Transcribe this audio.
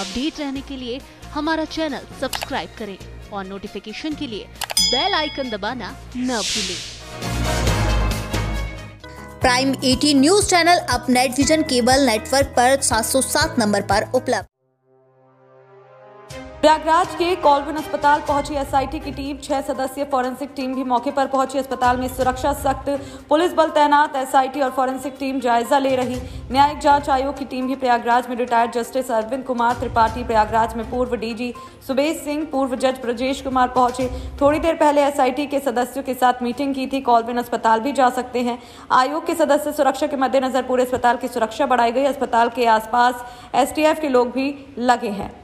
Update रहने के लिए हमारा चैनल सब्सक्राइब करें और नोटिफिकेशन के लिए बेल आइकन दबाना न भूलें। प्राइम 18 न्यूज़ चैनल अब नेट विजन केबल नेटवर्क पर 707 नंबर पर उपलब्ध। प्रयागराज के कॉलविन अस्पताल पहुँची एसआईटी की टीम, छह सदस्यीय फॉरेंसिक टीम भी मौके पर पहुँची अस्पताल में सुरक्षा सख्त पुलिस बल तैनात एसआईटी और फॉरेंसिक टीम जायजा ले रही। न्यायिक जाँच आयोग की टीम भी प्रयागराज में रिटायर्ड जस्टिस अरविंद कुमार त्रिपाठी प्रयागराज में पूर्व डीजी सुबेश सिंह, पूर्व जज ब्रजेश कुमार पहुँचे। थोड़ी देर पहले एसआईटी के सदस्यों के साथ मीटिंग की थी। कॉलविन अस्पताल भी जा सकते हैं। आयोग के सदस्य सुरक्षा के मद्देनजर पूरे अस्पताल की सुरक्षा बढ़ाई गई। अस्पताल के आसपास एसटीएफ के लोग भी लगे हैं।